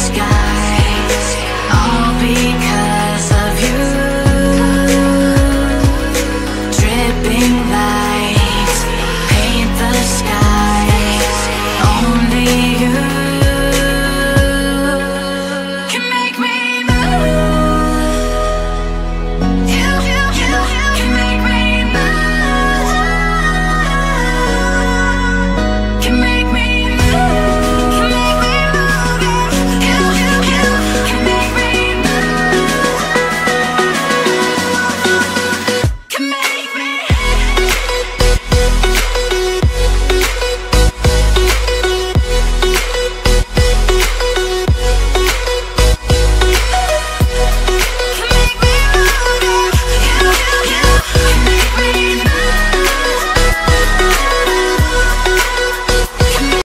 sky.